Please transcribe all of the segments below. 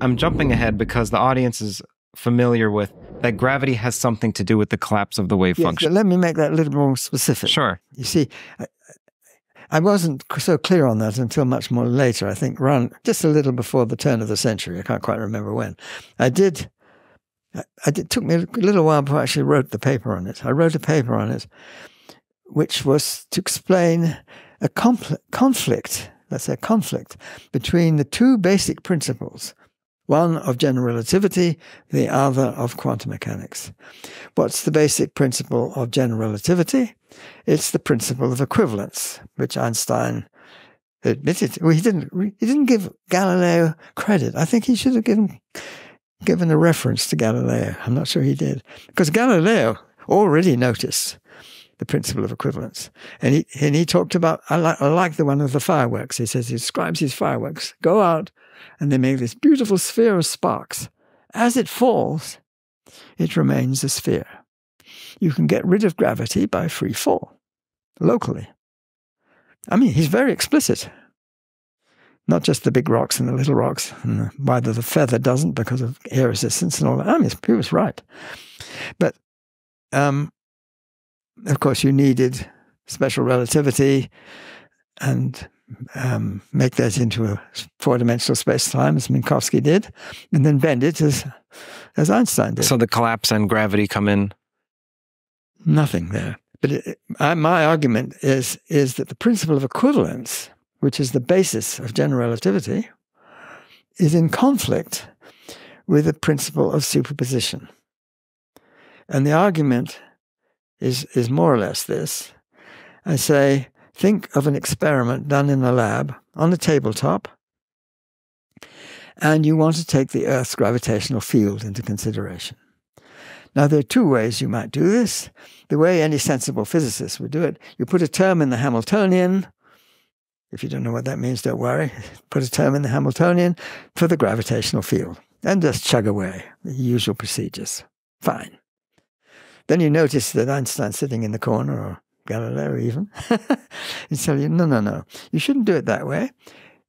I'm jumping ahead because the audience is familiar with that gravity has something to do with the collapse of the wave Yes, function. let me make that a little more specific. Sure. You see, I, I wasn't so clear on that until much more later. I think around just a little before the turn of the century. I can't quite remember when. I did. I, I did, it took me a little while before I actually wrote the paper on it. I wrote a paper on it, which was to explain a conflict. Let's say conflict between the two basic principles. One of general relativity, the other of quantum mechanics. What's the basic principle of general relativity? It's the principle of equivalence, which Einstein admitted. Well, he didn't. He didn't give Galileo credit. I think he should have given given a reference to Galileo. I'm not sure he did because Galileo already noticed the principle of equivalence, and he and he talked about. I like I like the one of the fireworks. He says he describes his fireworks. Go out, and they make this beautiful sphere of sparks. As it falls, it remains a sphere. You can get rid of gravity by free fall, locally. I mean, he's very explicit. Not just the big rocks and the little rocks, and why the feather doesn't because of air resistance and all that. I mean, he was right. But, um, of course, you needed special relativity and um, make that into a four-dimensional space-time, as Minkowski did, and then bend it as as Einstein did. So the collapse and gravity come in. Nothing there. But it, I, my argument is is that the principle of equivalence, which is the basis of general relativity, is in conflict with the principle of superposition. And the argument is is more or less this. I say, think of an experiment done in a lab on a tabletop, and you want to take the Earth's gravitational field into consideration. Now, there are two ways you might do this. The way any sensible physicist would do it, you put a term in the Hamiltonian. If you don't know what that means, don't worry. Put a term in the Hamiltonian for the gravitational field and just chug away the usual procedures. Fine. Then you notice that Einstein's sitting in the corner, or Galileo even, and tell you, no, no, no, you shouldn't do it that way.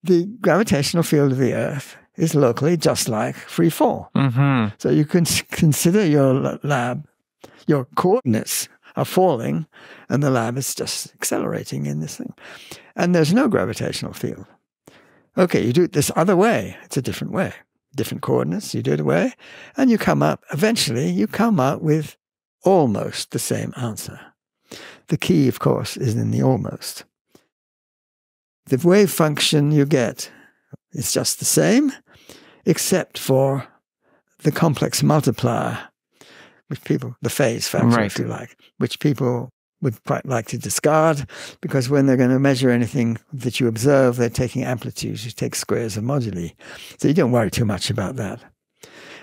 The gravitational field of the Earth is locally just like free fall. Mm-hmm. So you can consider your lab, your coordinates are falling, and the lab is just accelerating in this thing. And there's no gravitational field. Okay, you do it this other way. It's a different way. Different coordinates, you do it away, and you come up, eventually, you come up with almost the same answer. The key, of course, is in the almost. The wave function you get is just the same, except for the complex multiplier, which people, the phase factor, Right. if you like, which people would quite like to discard because when they're going to measure anything that you observe, they're taking amplitudes, you take squares of moduli. So you don't worry too much about that.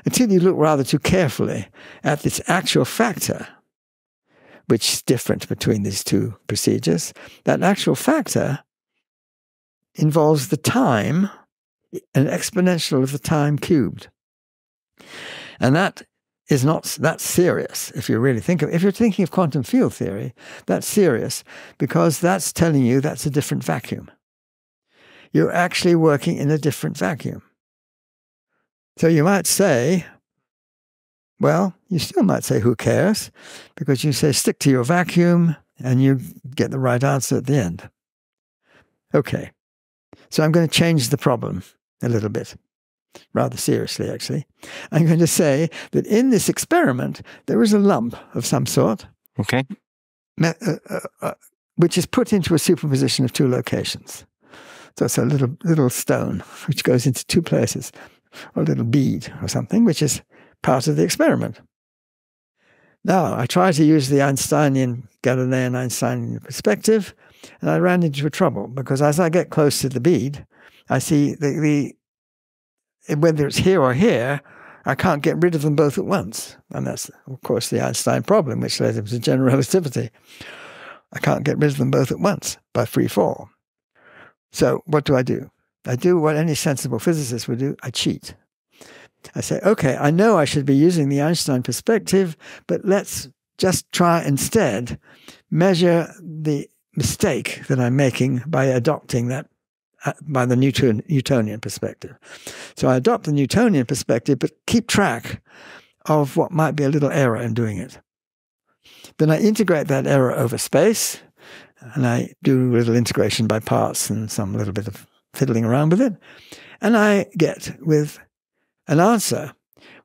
Until you look rather too carefully at this actual factor, which is different between these two procedures. That actual factor involves the time, an exponential of the time cubed. And that is not that serious if you really think of if you're thinking of quantum field theory, that's serious because that's telling you that's a different vacuum. You're actually working in a different vacuum. So you might say, well, you still might say, who cares? Because you say, stick to your vacuum and you get the right answer at the end. Okay. So I'm going to change the problem a little bit, rather seriously, actually. I'm going to say that in this experiment, there is a lump of some sort, Okay. uh, uh, uh, which is put into a superposition of two locations. So it's a little little stone which goes into two places, or a little bead or something, which is part of the experiment. Now, I try to use the Einsteinian, Galilean Einsteinian perspective, and I ran into trouble because as I get close to the bead, I see the, the whether it's here or here, I can't get rid of them both at once. And that's, of course, the Einstein problem, which led to general relativity. I can't get rid of them both at once by free fall. So, what do I do? I do what any sensible physicist would do I cheat. I say, okay, I know I should be using the Einstein perspective, but let's just try instead measure the mistake that I'm making by adopting that uh, by the Newton, Newtonian perspective. So I adopt the Newtonian perspective, but keep track of what might be a little error in doing it. Then I integrate that error over space, and I do a little integration by parts and some little bit of fiddling around with it. And I get with an answer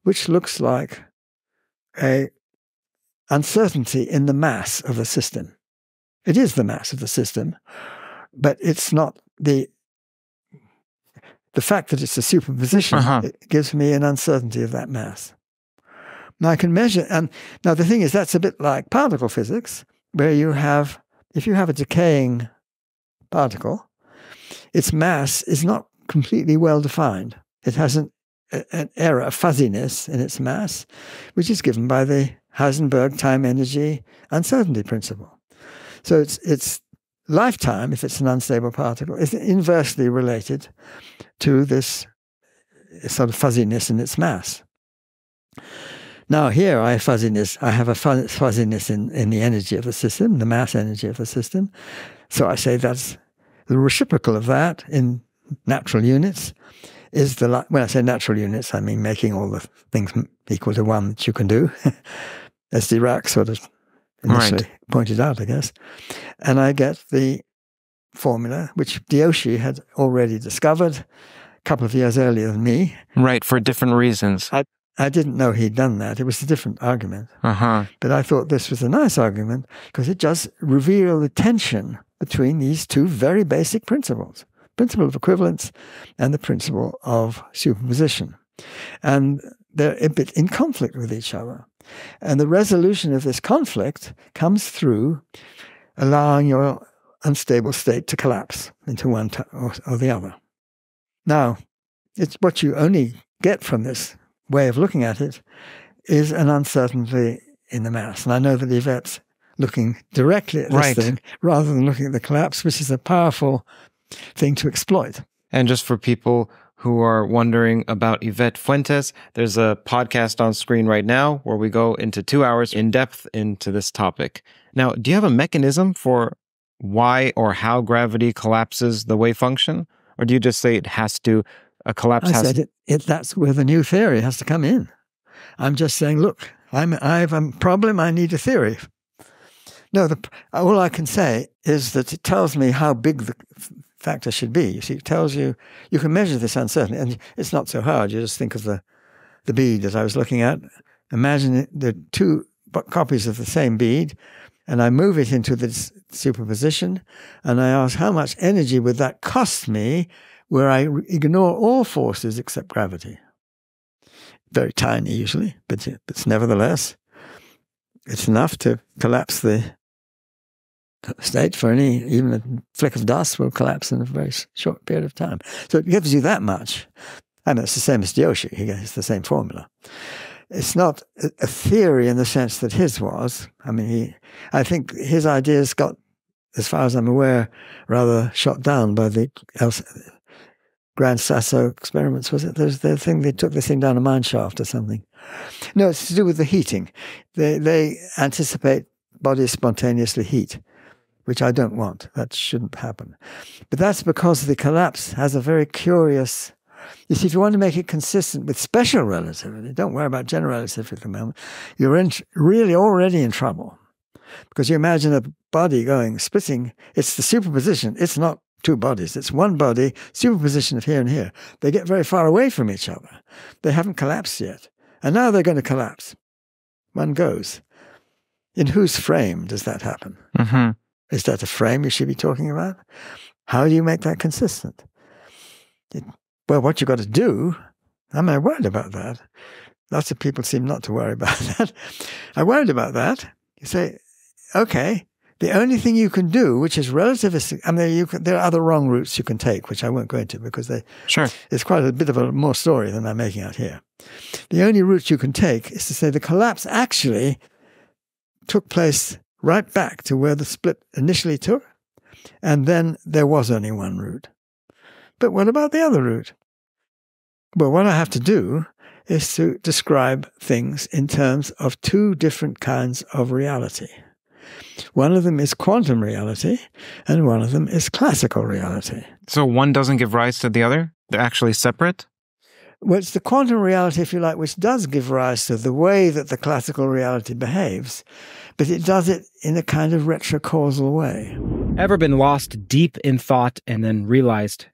which looks like a uncertainty in the mass of the system. It is the mass of the system, but it's not the the fact that it's a superposition uh-huh. it gives me an uncertainty of that mass. Now I can measure, and now the thing is that's a bit like particle physics, where you have if you have a decaying particle, its mass is not completely well defined. It has an, error, a fuzziness in its mass, which is given by the Heisenberg time energy uncertainty principle. So it's it's lifetime, if it's an unstable particle, is inversely related to this sort of fuzziness in its mass. Now here I have fuzziness. I have a fuzziness in, in the energy of the system, the mass energy of the system. So I say that's the reciprocal of that in natural units is the when I say natural units, I mean making all the things equal to one that you can do, as Dirac sort of initially right. pointed out, I guess. And I get the formula, which Diósi had already discovered a couple of years earlier than me. Right, for different reasons. I, I didn't know he'd done that. It was a different argument. Uh-huh. But I thought this was a nice argument because it does reveal the tension between these two very basic principles principle of equivalence and the principle of superposition. And they're a bit in conflict with each other. And the resolution of this conflict comes through allowing your unstable state to collapse into one or, or the other. Now, it's what you only get from this way of looking at it is an uncertainty in the mass. And I know that Ivette's looking directly at this right. thing rather than looking at the collapse, which is a powerful thing to exploit. And just for people who are wondering about Ivette Fuentes, there's a podcast on screen right now where we go into two hours in depth into this topic. Now, do you have a mechanism for why or how gravity collapses the wave function? Or do you just say it has to, a collapse I has said it, it, that's where the new theory has to come in. I'm just saying, look, I'm, I have a problem, I need a theory. No, the, all I can say is that it tells me how big the factor should be. You see, it tells you, you can measure this uncertainty, and it's not so hard. You just think of the, the bead that I was looking at. Imagine the two copies of the same bead, and I move it into this superposition, and I ask how much energy would that cost me where I ignore all forces except gravity. Very tiny usually, but uh, it's nevertheless, it's enough to collapse the state for any, even a flick of dust will collapse in a very short period of time. So it gives you that much. And it's the same as Diósi. It's the same formula. It's not a theory in the sense that his was. I mean, he, I think his ideas got, as far as I'm aware, rather shot down by the Gran Sasso experiments. Was it? There's the thing they took this thing down a mine shaft or something. No, it's to do with the heating. They they anticipate bodies spontaneously heat which I don't want. That shouldn't happen. But that's because the collapse has a very curious. You see, if you want to make it consistent with special relativity, don't worry about general relativity at the moment, you're in, really already in trouble. Because you imagine a body going, splitting, it's the superposition. It's not two bodies. It's one body, superposition of here and here. They get very far away from each other. They haven't collapsed yet. And now they're going to collapse. One goes. In whose frame does that happen? Mm-hmm. Is that a frame you should be talking about? How do you make that consistent? It, well, what you've got to do, I'm not worried about that. Lots of people seem not to worry about that. I'm worried about that. You say, okay, the only thing you can do, which is relativistic, I mean, can, there are other wrong routes you can take, which I won't go into because they, sure. it's quite a bit of a more story than I'm making out here. The only route you can take is to say the collapse actually took place right back to where the split initially took, and then there was only one route. But what about the other route? Well, what I have to do is to describe things in terms of two different kinds of reality. One of them is quantum reality, and one of them is classical reality. So one doesn't give rise to the other? They're actually separate? Well, it's the quantum reality, if you like, which does give rise to the way that the classical reality behaves, but it does it in a kind of retrocausal way. Ever been lost deep in thought and then realized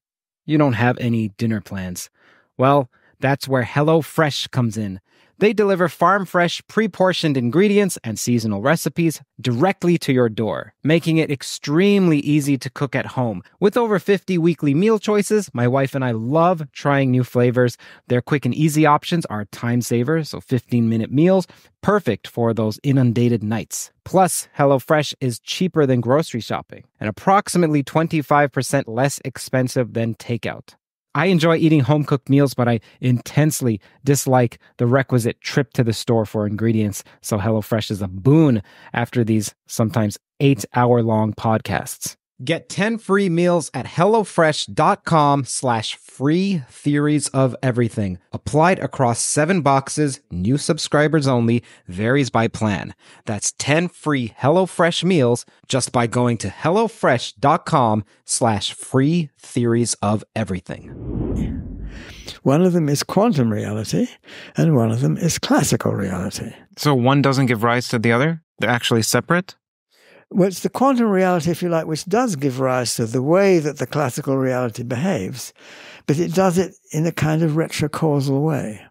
you don't have any dinner plans? Well, that's where HelloFresh comes in. They deliver farm fresh, pre portioned ingredients and seasonal recipes directly to your door, making it extremely easy to cook at home. With over 50 weekly meal choices, my wife and I love trying new flavors. Their quick and easy options are time savers, so 15 minute meals, perfect for those inundated nights. Plus, HelloFresh is cheaper than grocery shopping and approximately 25% less expensive than takeout. I enjoy eating home cooked meals, but I intensely dislike the requisite trip to the store for ingredients. So HelloFresh is a boon after these sometimes eight hour long podcasts. Get 10 free meals at HelloFresh.com slash free theories of everything. Applied across seven boxes, new subscribers only, varies by plan. That's 10 free HelloFresh meals just by going to HelloFresh.com slash free theories of everything. One of them is quantum reality, and one of them is classical reality. So one doesn't give rise to the other? They're actually separate? Well, it's the quantum reality, if you like, which does give rise to the way that the classical reality behaves, but it does it in a kind of retrocausal way.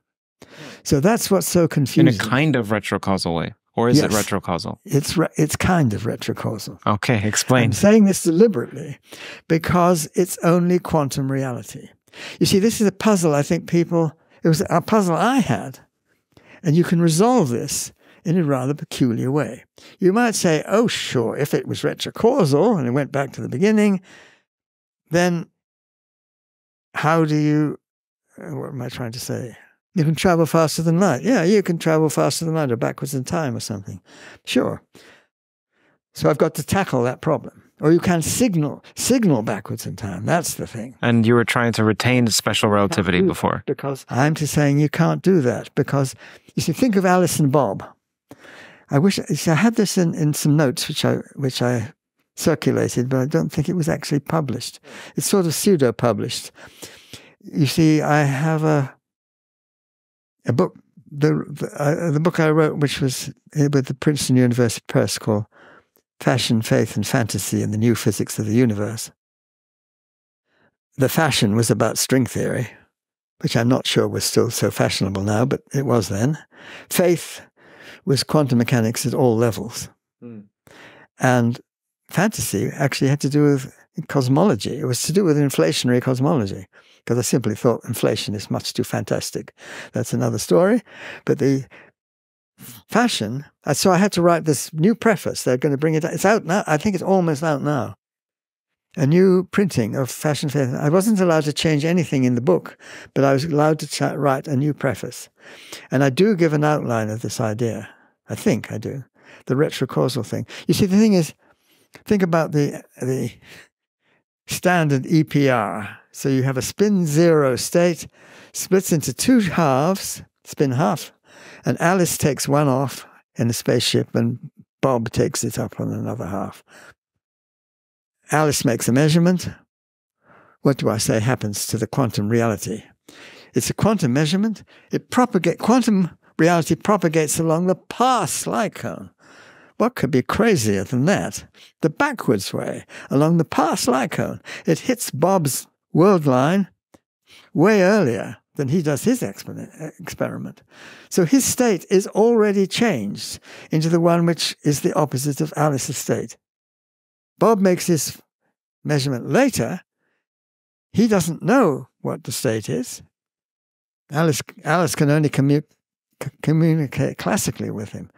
So that's what's so confusing. In a kind of retrocausal way. Or is Yes. it retrocausal? It's re- it's kind of retrocausal. Okay, explain. I'm saying this deliberately because it's only quantum reality. You see, this is a puzzle I think people, it was a puzzle I had. And you can resolve this in a rather peculiar way. You might say, oh, sure, if it was retrocausal and it went back to the beginning, then how do you, uh, what am I trying to say? You can travel faster than light. Yeah, you can travel faster than light or backwards in time or something. Sure. So I've got to tackle that problem. Or you can signal signal backwards in time. That's the thing. And you were trying to retain special relativity before. Because I'm just saying you can't do that. Because you see, think of Alice and Bob. I wish I had this in, in some notes which I which I circulated, but I don't think it was actually published. It's sort of pseudo published. You see, I have a a book the the, uh, the book I wrote, which was with the Princeton University Press, called Fashion, Faith, and Fantasy in the New Physics of the Universe. The fashion was about string theory, which I'm not sure was still so fashionable now, but it was then. Faith was quantum mechanics at all levels. Hmm. And fantasy actually had to do with cosmology. It was to do with inflationary cosmology, because I simply thought inflation is much too fantastic. That's another story. But the fashion, uh, so I had to write this new preface. They're going to bring it out. It's out now. I think it's almost out now. A new printing of Fashion Faith. I wasn't allowed to change anything in the book, but I was allowed to ch- write a new preface. And I do give an outline of this idea. I think I do. The retrocausal thing. You see, the thing is, think about the the standard EPR. So you have a spin zero state, splits into two halves, spin half, and Alice takes one off in the spaceship, and Bob takes it up on another half. Alice makes a measurement. What do I say happens to the quantum reality? It's a quantum measurement. It propagate quantum reality propagates along the past light cone. Uh, what could be crazier than that? The backwards way, along the past light cone. Uh, it hits Bob's world line way earlier than he does his experiment. So his state is already changed into the one which is the opposite of Alice's state. Bob makes his measurement later. He doesn't know what the state is. Alice, Alice can only commu- c- communicate classically with him.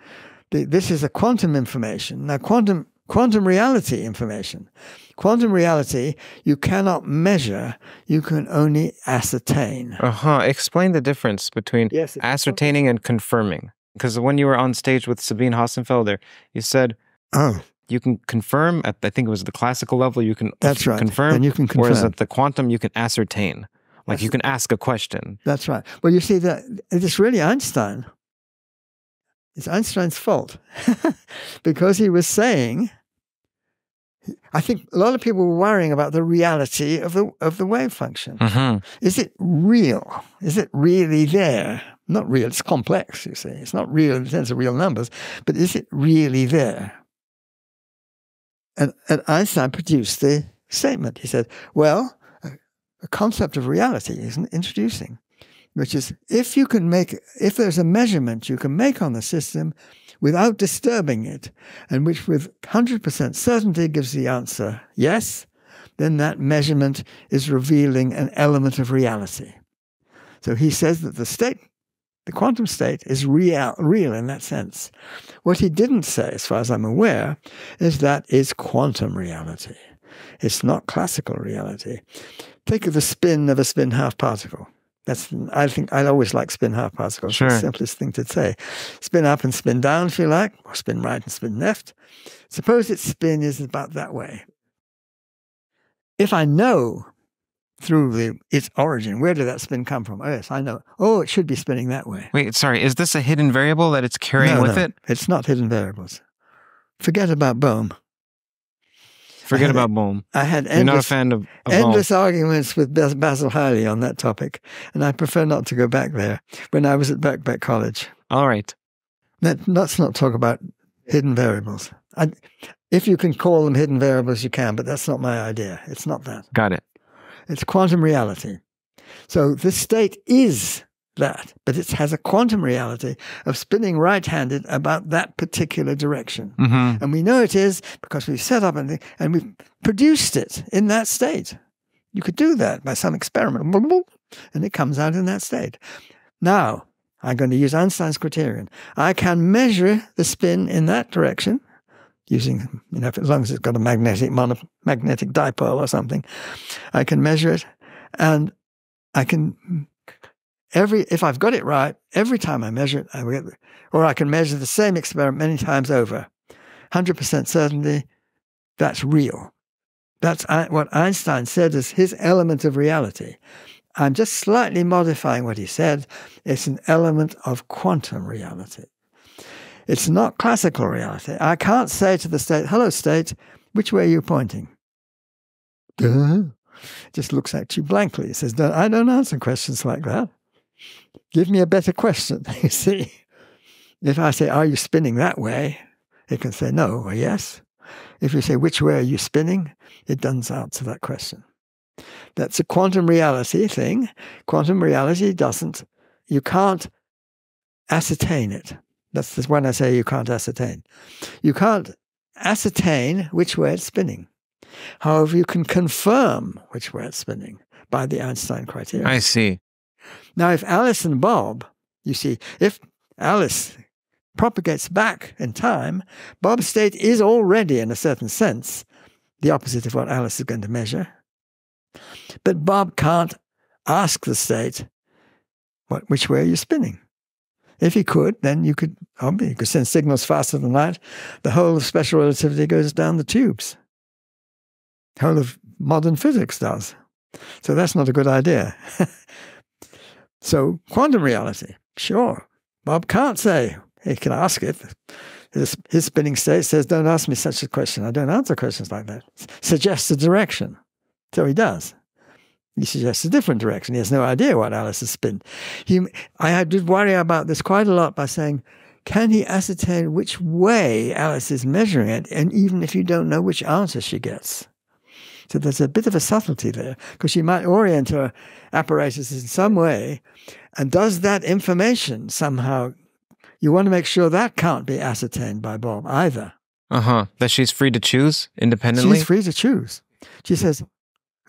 The, this is a quantum information. Now, quantum quantum reality information. Quantum reality you cannot measure; you can only ascertain. Uh huh. Explain the difference between Yes, ascertaining and confirming. Because when you were on stage with Sabine Hossenfelder, you said Oh, you can confirm at I think it was the classical level. You can that's right. confirm, and you can confirm. whereas at the quantum you can ascertain. Like That's- you can ask a question. That's right. Well, you see that it's really Einstein. It's Einstein's fault because he was saying, I think a lot of people were worrying about the reality of the, of the wave function. hmm Is it real? Is it really there? Not real, it's complex, you see. It's not real in the sense of real numbers, but is it really there? And, and Einstein produced the statement. He said, well, a, concept of reality is introducing, which is if you can make, if there's a measurement you can make on the system without disturbing it, and which with 100% certainty gives the answer yes, then that measurement is revealing an element of reality. So he says that the state, the quantum state, is real, real in that sense. What he didn't say, as far as I'm aware, is that is quantum reality. It's not classical reality. Think of the spin of a spin half particle. That's I think I always like spin half particles. Sure. It's the simplest thing to say. Spin up and spin down, if you like, or spin right and spin left. Suppose its spin is about that way. If I know through the its origin, where did that spin come from? Oh, yes, I know. Oh, it should be spinning that way. Wait, sorry. Is this a hidden variable that it's carrying No, with no, it? It's not hidden variables. Forget about Bohm. Forget had- about Bohm. I had You're not a endless, fan of, of Bohm. endless arguments with Basil Hiley on that topic, and I prefer not to go back there. When I was at Birkbeck College, All right. Let, let's not talk about hidden variables. I, if you can call them hidden variables, you can, but that's not my idea. It's not that. Got it. It's quantum reality. So this state is that, but it has a quantum reality of spinning right handed about that particular direction. hmm And we know it is because we've set up and, and we've produced it in that state. You could do that by some experiment, and it comes out in that state. Now, I'm going to use Einstein's criterion. I can measure the spin in that direction using, you know, as long as it's got a magnetic mono, magnetic dipole or something, I can measure it, and I can every if I've got it right, every time I measure it, I get, or I can measure the same experiment many times over. 100% certainty, that's real. That's what Einstein said is his element of reality. I'm just slightly modifying what he said. It's an element of quantum reality. It's not classical reality. I can't say to the state, hello, state, which way are you pointing? Duh. Just looks at you blankly. It says, "No, I don't answer questions like that. Give me a better question. You see, if I say, Are you spinning that way? It can say no or yes. If you say, Which way are you spinning? It doesn't answer that question. That's a quantum reality thing. Quantum reality doesn't, you can't ascertain it. That's the when I say you can't ascertain. You can't ascertain which way it's spinning. However, you can confirm which way it's spinning by the Einstein criterion. I see. Now, if Alice and Bob, you see, if Alice propagates back in time, Bob's state is already, in a certain sense, the opposite of what Alice is going to measure. But Bob can't ask the state, what, which way are you spinning? If he could, then you could, obviously, you could send signals faster than light. The whole of special relativity goes down the tubes. The whole of modern physics does. So that's not a good idea. So, quantum reality, sure. Bob can't say, he can ask it. His, his spinning state says, Don't ask me such a question. I don't answer questions like that. Suggests a direction. So he does. He suggests a different direction. He has no idea what Alice has spin. He, I did worry about this quite a lot by saying, can he ascertain which way Alice is measuring it, and even if you don't know which answer she gets? So there's a bit of a subtlety there because she might orient her apparatus in some way. And does that information somehow, you want to make sure that can't be ascertained by Bob either. Uh huh. That she's free to choose independently. She's free to choose. She says,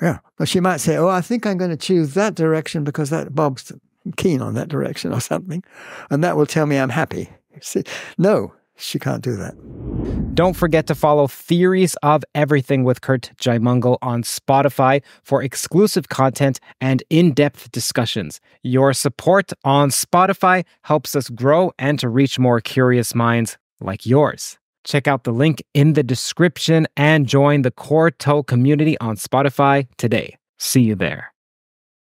yeah. But she might say, oh, I think I'm going to choose that direction because that Bob's keen on that direction or something. And that will tell me I'm happy. See, no, she can't do that. Don't forget to follow Theories of Everything with Curt Jaimungal on Spotify for exclusive content and in depth discussions. Your support on Spotify helps us grow and to reach more curious minds like yours. Check out the link in the description and join the Core Toe community on Spotify today. See you there.